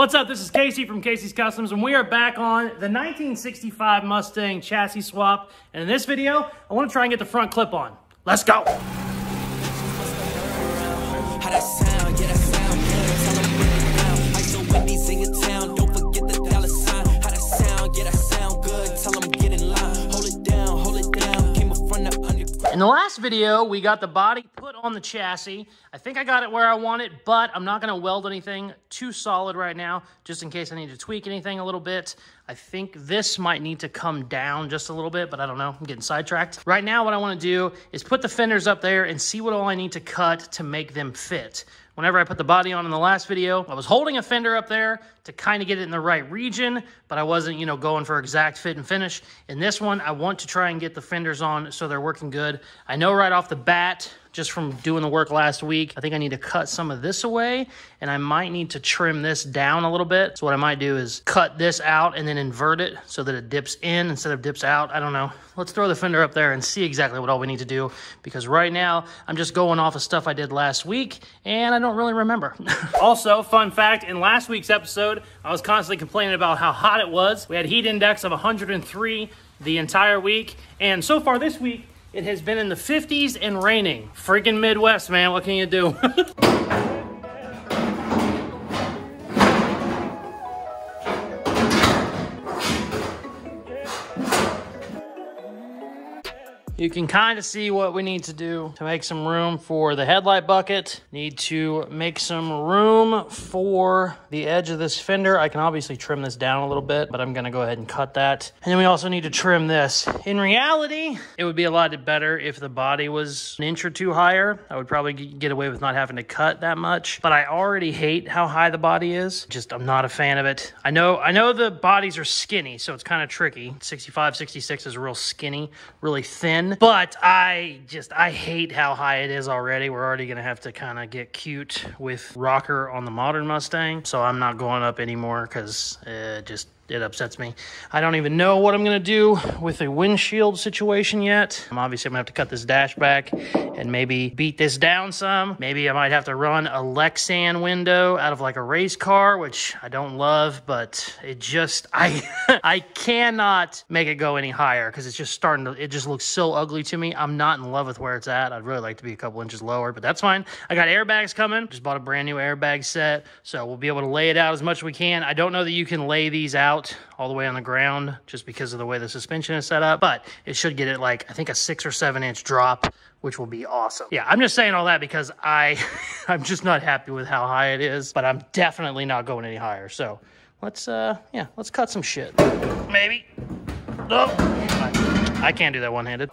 What's up? This is Casey from Casey's Customs, and we are back on the 1965 Mustang chassis swap. And in this video, I want to try and get the front clip on. Let's go! In the last video, we got the body put on the chassis. I think I got it where I want it, but I'm not gonna weld anything too solid right now, just in case I need to tweak anything a little bit. I think this might need to come down just a little bit, but I don't know, I'm getting sidetracked. Right now, what I wanna do is put the fenders up there and see what all I need to cut to make them fit. Whenever I put the body on in the last video, I was holding a fender up there to kind of get it in the right region, but I wasn't, you know, going for exact fit and finish. In this one, I want to try and get the fenders on so they're working good. I know right off the bat, just from doing the work last week, I think I need to cut some of this away and I might need to trim this down a little bit. So what I might do is cut this out and then invert it so that it dips in instead of dips out. I don't know. Let's throw the fender up there and see exactly what all we need to do because right now I'm just going off of stuff I did last week and I don't really remember. also, fun fact, in last week's episode, I was constantly complaining about how hot it was. We had heat index of 103 the entire week and so far this week, it has been in the 50s and raining. Freaking Midwest, man. What can you do? You can kind of see what we need to do to make some room for the headlight bucket. Need to make some room for the edge of this fender. I can obviously trim this down a little bit, but I'm gonna go ahead and cut that. And then we also need to trim this. In reality, it would be a lot better if the body was an inch or two higher. I would probably get away with not having to cut that much, but I already hate how high the body is. Just, I'm not a fan of it. I know, I know the bodies are skinny, so it's kind of tricky. 65, 66 is real skinny, really thin. But I just, I hate how high it is already. We're already to have to kind of get cute with rocker on the modern Mustang. So I'm not going up anymore because it uh, just, it upsets me. I don't even know what I'm gonna do with a windshield situation yet. I'm obviously I'm gonna have to cut this dash back and maybe beat this down some. Maybe I might have to run a Lexan window out of like a race car, which I don't love, but it just, I, I cannot make it go any higher because it's just starting to, it just looks so ugly to me. I'm not in love with where it's at. I'd really like to be a couple inches lower, but that's fine. I got airbags coming. Just bought a brand new airbag set. So we'll be able to lay it out as much as we can. I don't know that you can lay these out all the way on the ground just because of the way the suspension is set up, but it should get it like, I think a six or seven inch drop, which will be awesome. Yeah, I'm just saying all that because I, I'm just not happy with how high it is, but I'm definitely not going any higher. So let's, uh, yeah, let's cut some shit. Maybe. Oh, I, I can't do that one-handed.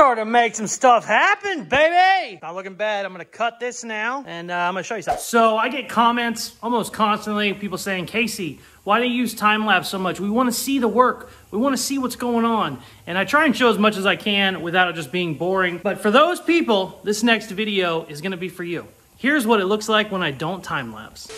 Starting to make some stuff happen, baby. Not looking bad. I'm gonna cut this now and uh, I'm gonna show you something. So I get comments almost constantly, people saying, Casey, why do you use time lapse so much? We wanna see the work. We wanna see what's going on. And I try and show as much as I can without it just being boring. But for those people, this next video is gonna be for you. Here's what it looks like when I don't time lapse.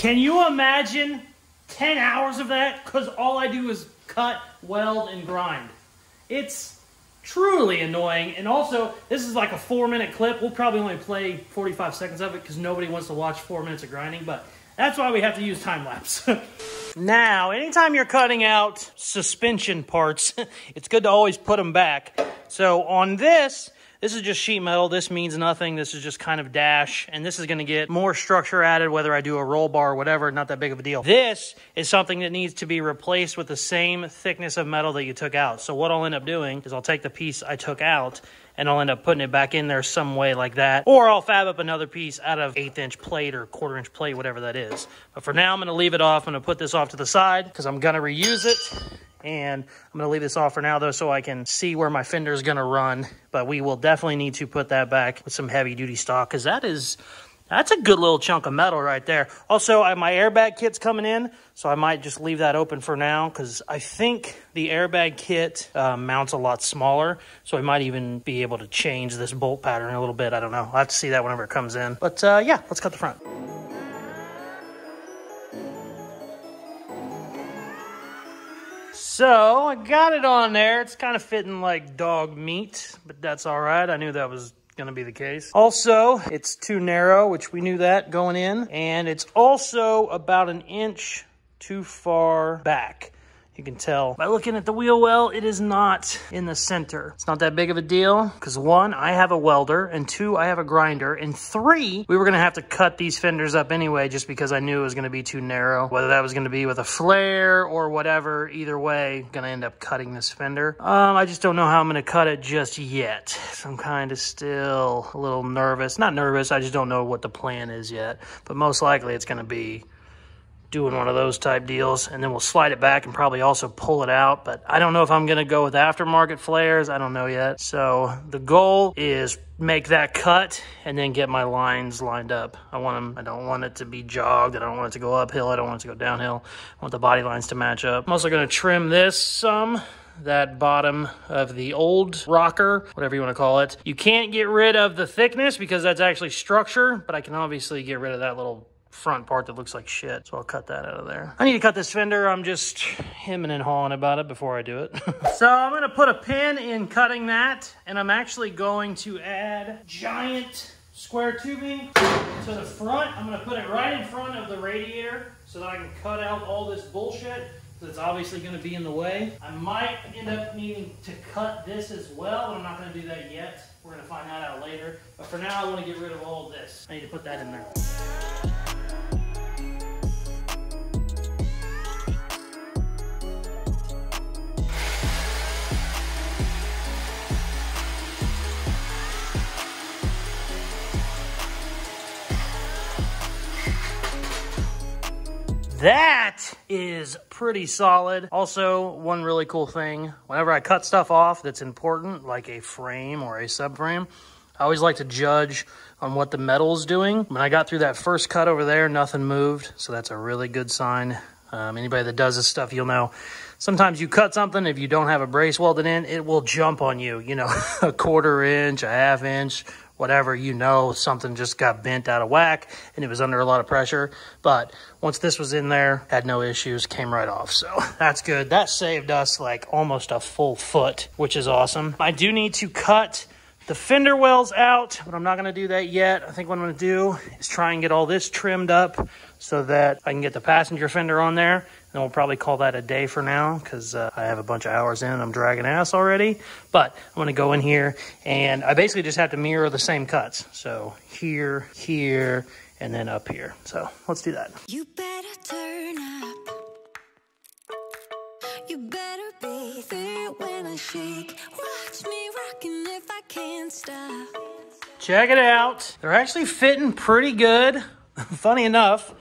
Can you imagine 10 hours of that? Because all I do is cut, weld, and grind. It's truly annoying. And also, this is like a four minute clip. We'll probably only play 45 seconds of it because nobody wants to watch four minutes of grinding, but that's why we have to use time lapse. now, anytime you're cutting out suspension parts, it's good to always put them back. So on this, this is just sheet metal. This means nothing. This is just kind of dash. And this is going to get more structure added, whether I do a roll bar or whatever. Not that big of a deal. This is something that needs to be replaced with the same thickness of metal that you took out. So what I'll end up doing is I'll take the piece I took out and I'll end up putting it back in there some way like that. Or I'll fab up another piece out of eighth inch plate or quarter inch plate, whatever that is. But for now, I'm going to leave it off. I'm to put this off to the side because I'm going to reuse it And I'm going to leave this off for now, though, so I can see where my fender is going to run. But we will definitely need to put that back with some heavy-duty stock because that is... That's a good little chunk of metal right there. Also, I, my airbag kit's coming in, so I might just leave that open for now because I think the airbag kit uh, mounts a lot smaller, so I might even be able to change this bolt pattern a little bit. I don't know. I'll have to see that whenever it comes in. But uh, yeah, let's cut the front. So I got it on there. It's kind of fitting like dog meat, but that's all right. I knew that was going to be the case. Also, it's too narrow, which we knew that going in, and it's also about an inch too far back. You can tell by looking at the wheel well, it is not in the center. It's not that big of a deal because one, I have a welder and two, I have a grinder and three, we were going to have to cut these fenders up anyway just because I knew it was going to be too narrow. Whether that was going to be with a flare or whatever, either way, going to end up cutting this fender. Um, I just don't know how I'm going to cut it just yet. So I'm kind of still a little nervous. Not nervous, I just don't know what the plan is yet. But most likely it's going to be doing one of those type deals and then we'll slide it back and probably also pull it out. But i don't know if i'm to go with aftermarket flares. I don't know yet. So the goal is make that cut and then get my lines lined up. I want them i don't want it to be jogged. I don't want it to go uphill. I don't want it to go downhill. I want the body lines to match up. I'm also going to trim this some that bottom of the old rocker, whatever you want to call it. You can't get rid of the thickness because that's actually structure, but I can obviously get rid of that little front part that looks like shit. So I'll cut that out of there. I need to cut this fender. I'm just hemming and hawing about it before I do it. so I'm to put a pin in cutting that. And I'm actually going to add giant square tubing to the front. I'm to put it right in front of the radiator so that I can cut out all this bullshit that's obviously to be in the way. I might end up needing to cut this as well, but I'm not to do that yet. We're to find that out later. But for now, I want to get rid of all this. I need to put that in there. That is pretty solid. Also, one really cool thing, whenever I cut stuff off that's important, like a frame or a subframe, I always like to judge on what the metal is doing. When I got through that first cut over there, nothing moved, so that's a really good sign. Um, anybody that does this stuff, you'll know. Sometimes you cut something, if you don't have a brace welded in, it will jump on you, you know, a quarter inch, a half inch, whatever, you know something just got bent out of whack and it was under a lot of pressure. But once this was in there, had no issues, came right off. So that's good. That saved us like almost a full foot, which is awesome. I do need to cut the fender wells out, but I'm not gonna do that yet. I think what I'm gonna do is try and get all this trimmed up so that I can get the passenger fender on there and we'll probably call that a day for now because uh, I have a bunch of hours in I'm dragging ass already. But I'm going to go in here and I basically just have to mirror the same cuts. So here, here, and then up here. So let's do that. You better turn up. You better be there when I shake. Watch me rocking if I can't stop. Check it out. They're actually fitting pretty good. Funny enough,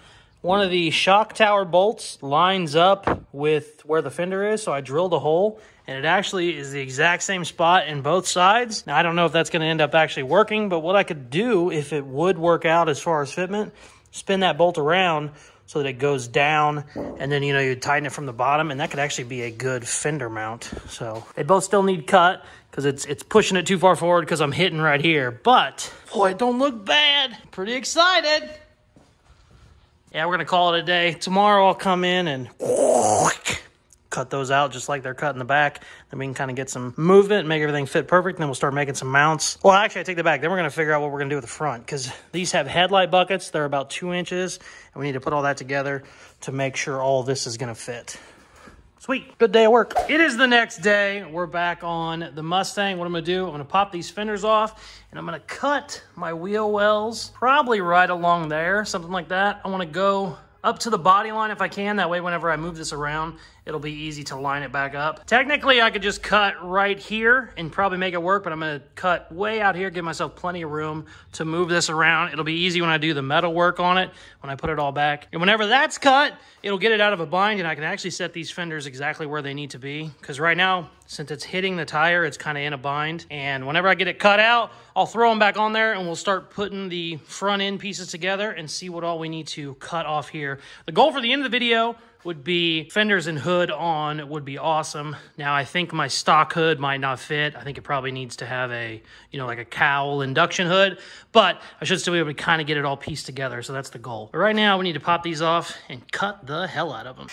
one of the shock tower bolts lines up with where the fender is, so I drilled a hole and it actually is the exact same spot in both sides. Now, I don't know if that's going to end up actually working, but what I could do if it would work out as far as fitment, spin that bolt around so that it goes down and then, you know, you tighten it from the bottom and that could actually be a good fender mount. So they both still need cut because it's, it's pushing it too far forward because I'm hitting right here, but boy, it don't look bad. Pretty excited yeah, we're to call it a day. Tomorrow I'll come in and cut those out just like they're cut in the back. Then we can kind of get some movement and make everything fit perfect. And then we'll start making some mounts. Well, actually, I take that back. Then we're going to figure out what we're going to do with the front because these have headlight buckets. They're about two inches. And we need to put all that together to make sure all this is going to fit. Sweet, good day of work. It is the next day. We're back on the Mustang. What I'm gonna do, I'm gonna pop these fenders off and I'm gonna cut my wheel wells probably right along there, something like that. I wanna go up to the body line if I can. That way, whenever I move this around, it'll be easy to line it back up. Technically, I could just cut right here and probably make it work, but I'm gonna cut way out here, give myself plenty of room to move this around. It'll be easy when I do the metal work on it, when I put it all back. And whenever that's cut, it'll get it out of a bind and I can actually set these fenders exactly where they need to be. Because right now, since it's hitting the tire, it's kind of in a bind. And whenever I get it cut out, I'll throw them back on there and we'll start putting the front end pieces together and see what all we need to cut off here. The goal for the end of the video would be fenders and hood on would be awesome. Now I think my stock hood might not fit. I think it probably needs to have a, you know, like a cowl induction hood, but I should still be able to kind of get it all pieced together. So that's the goal. But right now we need to pop these off and cut the hell out of them.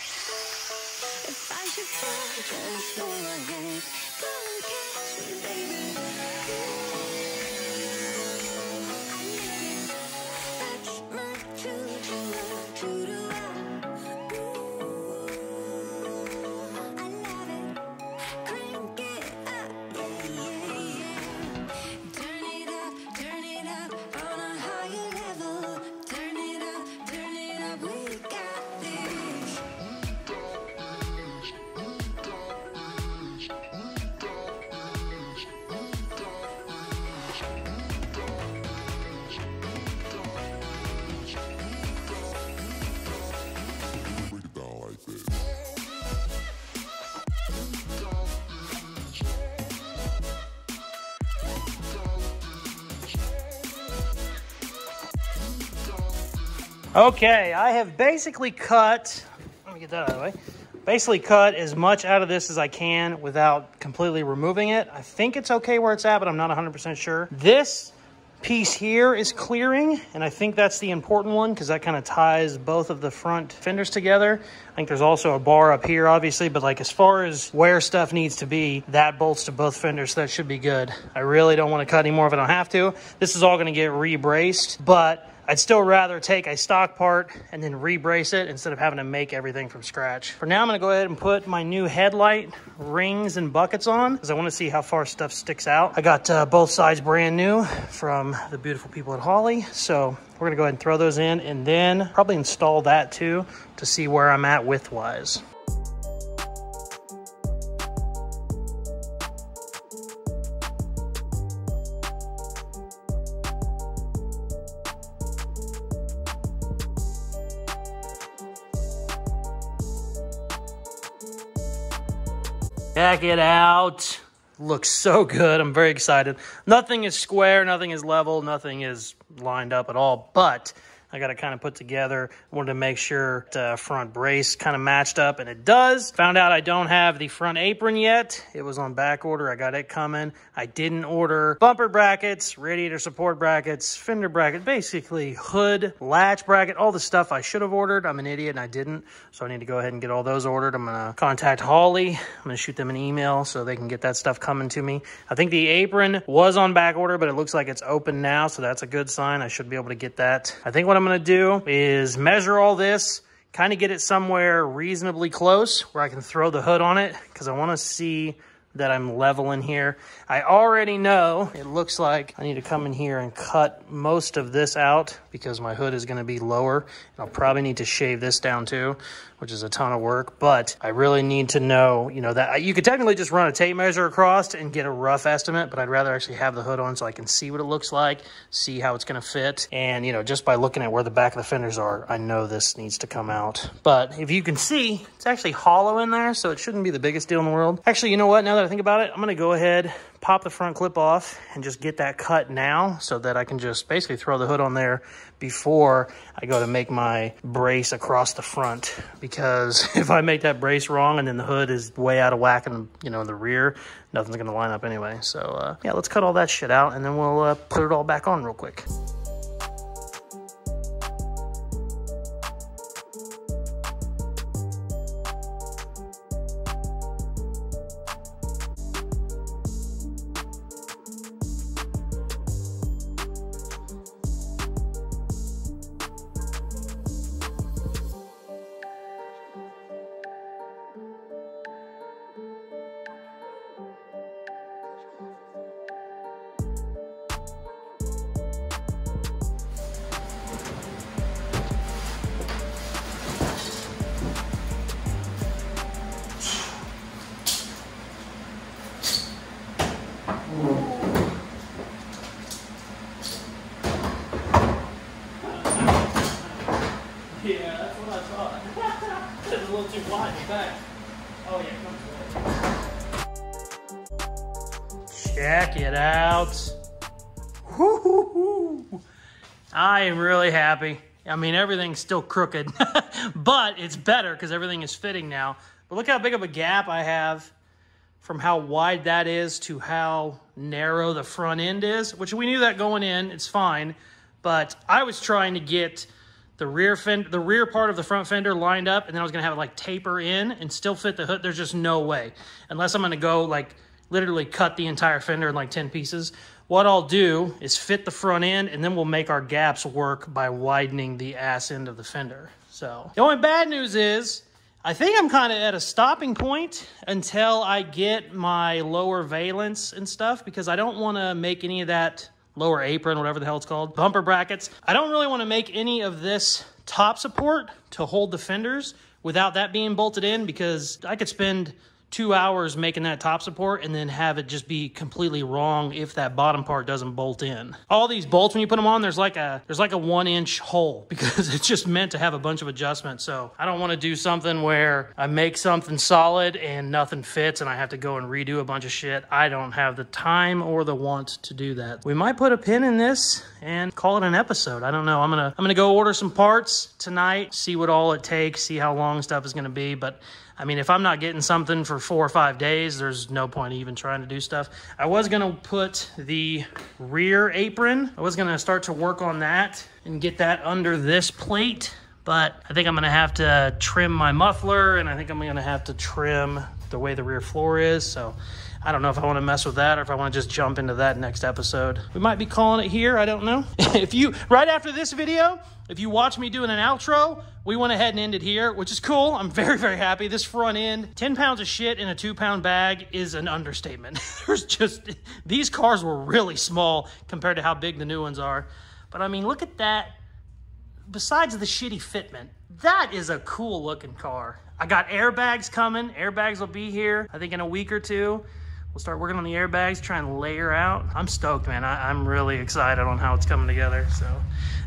Okay, I have basically cut, let me get that out of the way. Basically cut as much out of this as I can without completely removing it. I think it's okay where it's at, but I'm not 100% sure. This piece here is clearing, and I think that's the important one because that kind of ties both of the front fenders together. I think there's also a bar up here, obviously, but like as far as where stuff needs to be, that bolts to both fenders, so that should be good. I really don't want to cut any more if I don't have to. This is all going to get rebraced, but I'd still rather take a stock part and then rebrace it instead of having to make everything from scratch. For now, I'm gonna go ahead and put my new headlight rings and buckets on because I wanna see how far stuff sticks out. I got uh, both sides brand new from the beautiful people at Holley. So we're gonna go ahead and throw those in and then probably install that too to see where I'm at width-wise. Check it out. Looks so good. I'm very excited. Nothing is square, nothing is level, nothing is lined up at all, but I got to kind of put together. Wanted to make sure the uh, front brace kind of matched up, and it does. Found out I don't have the front apron yet. It was on back order. I got it coming. I didn't order bumper brackets, radiator support brackets, fender bracket, basically hood, latch bracket, all the stuff I should have ordered. I'm an idiot and I didn't, so I need to go ahead and get all those ordered. I'm gonna contact Holley. I'm gonna shoot them an email so they can get that stuff coming to me. I think the apron was on back order, but it looks like it's open now, so that's a good sign. I should be able to get that. I think what I'm gonna do is measure all this, kind of get it somewhere reasonably close where I can throw the hood on it because I want to see that I'm leveling here. I already know it looks like I need to come in here and cut most of this out because my hood is to be lower. I'll probably need to shave this down too, which is a ton of work. But I really need to know, you know, that you could technically just run a tape measure across and get a rough estimate, but I'd rather actually have the hood on so I can see what it looks like, see how it's going to fit. And, you know, just by looking at where the back of the fenders are, I know this needs to come out. But if you can see, it's actually hollow in there, so it shouldn't be the biggest deal in the world. Actually, you know what? Now that I think about it, I'm going to go ahead, pop the front clip off, and just get that cut now so that I can just basically throw the hood on there before I go to make my brace across the front. Because if I make that brace wrong and then the hood is way out of whack and, you know, in the rear, nothing's to line up anyway. So, uh, yeah, let's cut all that shit out and then we'll uh, put it all back on real quick. Back. Oh yeah, Check it out. I am really happy. I mean, everything's still crooked, but it's better because everything is fitting now. But look how big of a gap I have from how wide that is to how narrow the front end is, which we knew that going in, it's fine. But I was trying to get the rear fend, the rear part of the front fender lined up, and then I was gonna have it like taper in and still fit the hood. There's just no way, unless I'm gonna go like literally cut the entire fender in like 10 pieces. What I'll do is fit the front end, and then we'll make our gaps work by widening the ass end of the fender. So the only bad news is I think I'm kind of at a stopping point until I get my lower valance and stuff because I don't want to make any of that lower apron, whatever the hell it's called, bumper brackets. I don't really want to make any of this top support to hold the fenders without that being bolted in because I could spend two hours making that top support and then have it just be completely wrong if that bottom part doesn't bolt in. All these bolts when you put them on, there's like a there's like a one inch hole because it's just meant to have a bunch of adjustments. So I don't want to do something where I make something solid and nothing fits and I have to go and redo a bunch of shit. I don't have the time or the want to do that. We might put a pin in this and call it an episode. I don't know. I'm gonna I'm gonna go order some parts tonight, see what all it takes, see how long stuff is gonna be, but I mean, if I'm not getting something for four or five days, there's no point even trying to do stuff. I was gonna put the rear apron. I was gonna start to work on that and get that under this plate, but I think I'm gonna have to trim my muffler and I think I'm gonna have to trim the way the rear floor is. So I don't know if I want to mess with that or if I want to just jump into that next episode. We might be calling it here. I don't know. if you, right after this video, if you watch me doing an outro, we went ahead and ended here, which is cool. I'm very, very happy. This front end, 10 pounds of shit in a two pound bag is an understatement. There's just, these cars were really small compared to how big the new ones are. But I mean, look at that. Besides the shitty fitment, that is a cool looking car. I got airbags coming. Airbags will be here, I think, in a week or two. We'll start working on the airbags, try and layer out. I'm stoked, man. I, am really excited on how it's coming together. So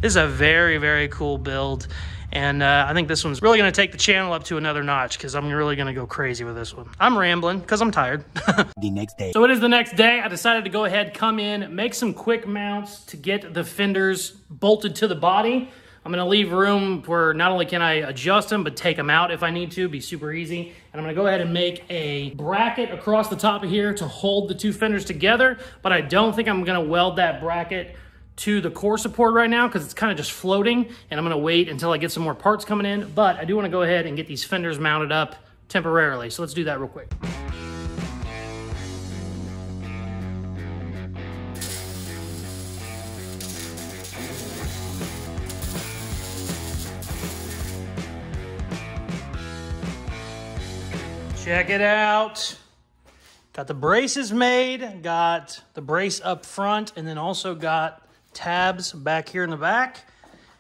this is a very, very cool build. And uh, I think this one's really going to take the channel up to another notch because I'm really going to go crazy with this one. I'm rambling because I'm tired. the next day. So it is the next day. I decided to go ahead, come in, make some quick mounts to get the fenders bolted to the body. I'm gonna leave room where not only can I adjust them, but take them out if I need to, be super easy. And I'm gonna go ahead and make a bracket across the top of here to hold the two fenders together, but I don't think I'm gonna weld that bracket to the core support right now because it's kind of just floating and I'm gonna wait until I get some more parts coming in, but I do wanna go ahead and get these fenders mounted up temporarily. So let's do that real quick. Check it out. Got the braces made, got the brace up front, and then also got tabs back here in the back.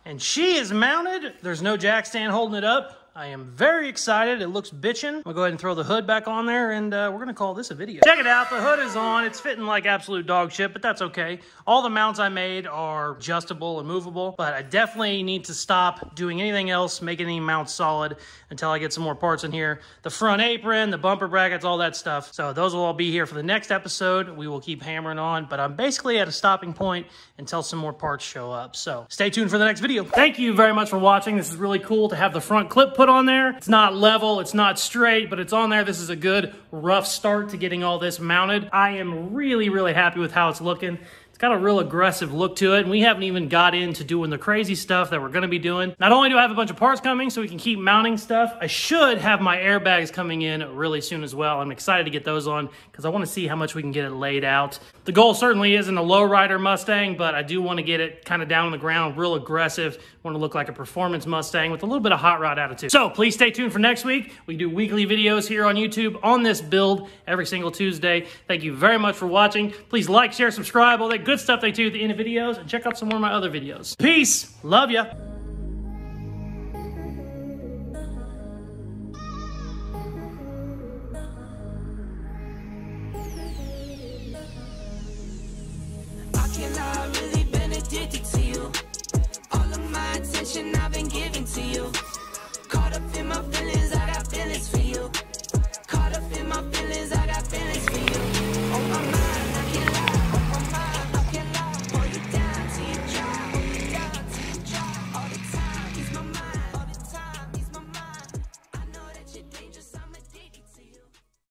And she is mounted. There's no jack stand holding it up. I am very excited. It looks bitchin'. I'll go ahead and throw the hood back on there, and uh, we're gonna call this a video. Check it out. The hood is on. It's fitting like absolute dog shit, but that's okay. All the mounts I made are adjustable and movable, but I definitely need to stop doing anything else, making any mounts solid until I get some more parts in here. The front apron, the bumper brackets, all that stuff. So those will all be here for the next episode. We will keep hammering on, but I'm basically at a stopping point until some more parts show up. So stay tuned for the next video. Thank you very much for watching. This is really cool to have the front clip put on there. It's not level, it's not straight, but it's on there. This is a good rough start to getting all this mounted. I am really, really happy with how it's looking got a real aggressive look to it. And we haven't even got into doing the crazy stuff that we're gonna be doing. Not only do I have a bunch of parts coming so we can keep mounting stuff, I should have my airbags coming in really soon as well. I'm excited to get those on because I wanna see how much we can get it laid out. The goal certainly isn't a lowrider Mustang, but I do wanna get it kind of down on the ground, real aggressive. Wanna look like a performance Mustang with a little bit of hot rod attitude. So please stay tuned for next week. We do weekly videos here on YouTube on this build every single Tuesday. Thank you very much for watching. Please like, share, subscribe, all that good stuff they do at the end of videos, and check out some more of my other videos. Peace. Love ya.